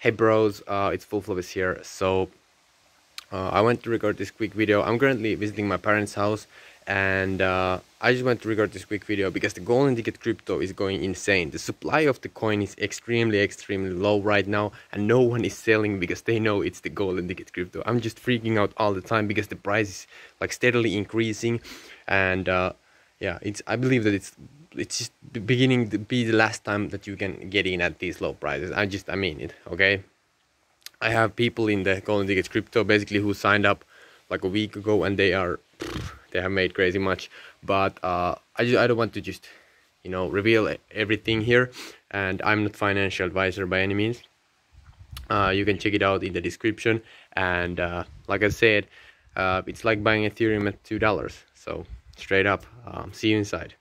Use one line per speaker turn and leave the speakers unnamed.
Hey bros, uh, it's Wolf Lopez here. So uh, I want to record this quick video. I'm currently visiting my parents' house and uh, I just want to record this quick video because the golden ticket crypto is going insane. The supply of the coin is extremely, extremely low right now and no one is selling because they know it's the golden ticket crypto. I'm just freaking out all the time because the price is like steadily increasing and uh, yeah, it's I believe that it's it's just beginning to be the last time that you can get in at these low prices. I just I mean it, okay? I have people in the golden tickets crypto basically who signed up like a week ago and they are they have made crazy much. But uh, I just I don't want to just you know reveal everything here, and I'm not financial advisor by any means. Uh, you can check it out in the description, and uh, like I said, uh, it's like buying Ethereum at two dollars. So straight up, um, see you inside.